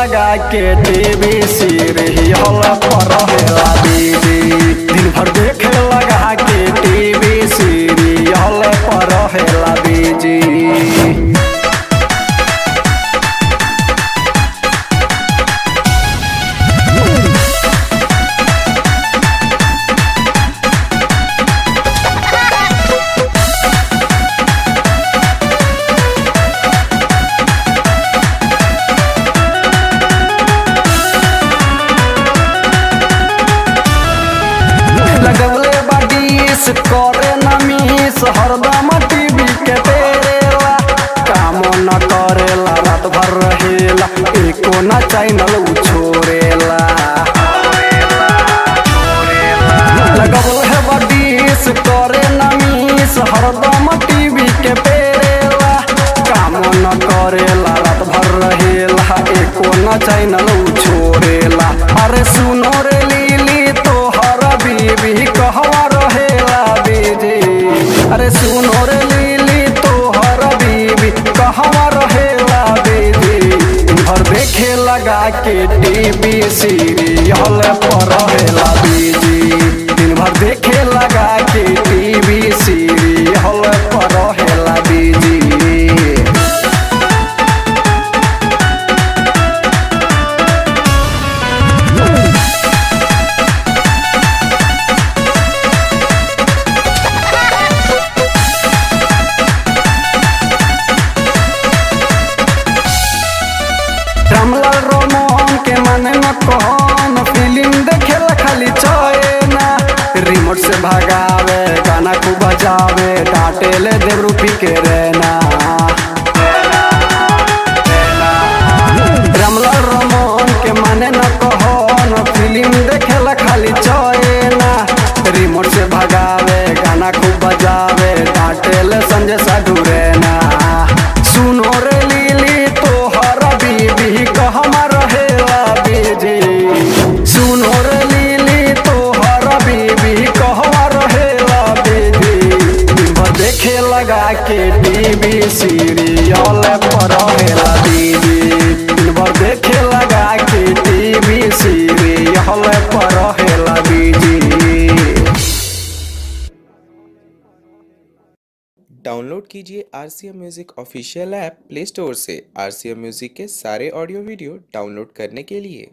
लगा के देवी सिर ही हल पर दीदी। दिन भर देखे करे नमीस हरदम टीवी के तेरेला काम न करेला रात भर रहेला, एको न चैनल छोड़ेला करे नमीस हरदम टीवी के पेरेला काम न करेला रात भर रहेला, एको न चैनल उ छोड़ेला के टीवी सीरियल पर दिन भर देखे लगा कौन फ़िल्म देखे खाली चयना रिमोट से भगावे, गाना को बजावे डाटे ले दे रूपी के रहना। टीवी सीरियल भर देखे लगा के टीवी सीरियल डाउनलोड कीजिए R C M music official app play store से। आर सी एम म्यूज़िक के सारे ऑडियो वीडियो डाउनलोड करने के लिए।